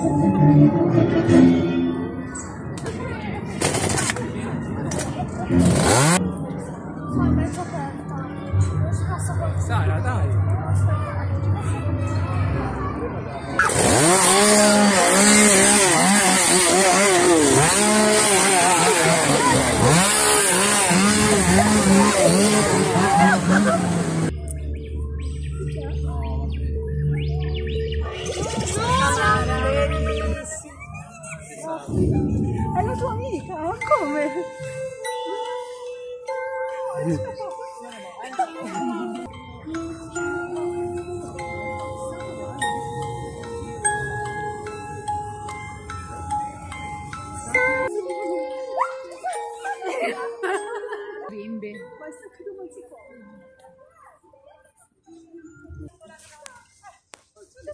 Sara, come? Bimbi.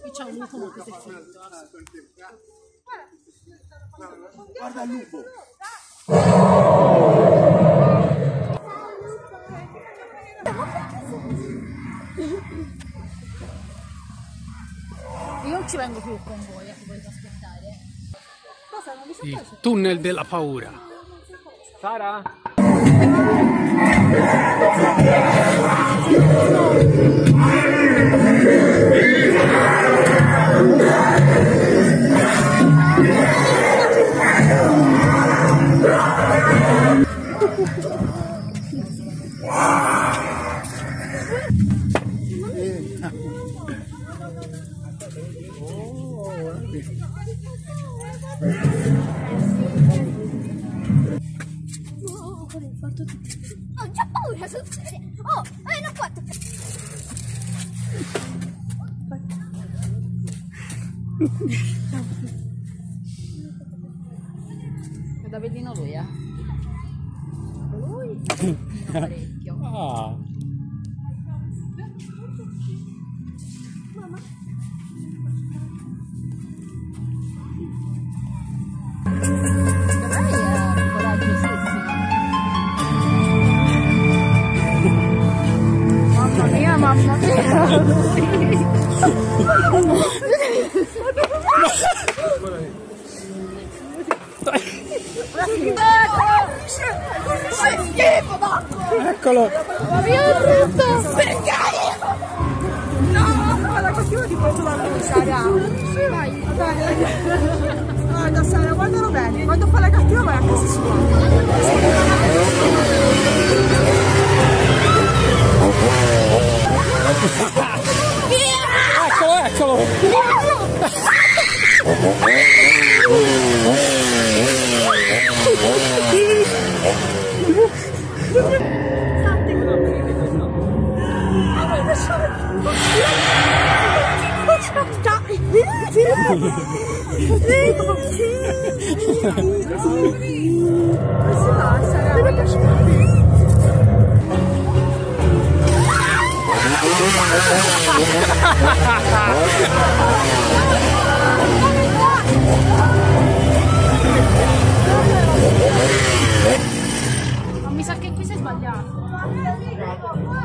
Qui c'è un lupo molto finito. Guarda il lupo. Io non ci vengo più con voi, ecco, volete aspettare. Il tunnel della paura. Sara? Ho già paura serio. Oh, eh, non fatto. È da vedino lui, eh? Lui? Parecchio. Ah. Dov'è Eccolo! Guarda, qualcuno ti porto la Sara. Vai, dai. Guarda Sara, guardalo bene. Quando fa la cattiva vai a casa sua. Something happening Ha ha ha! Che qui sei sbagliato.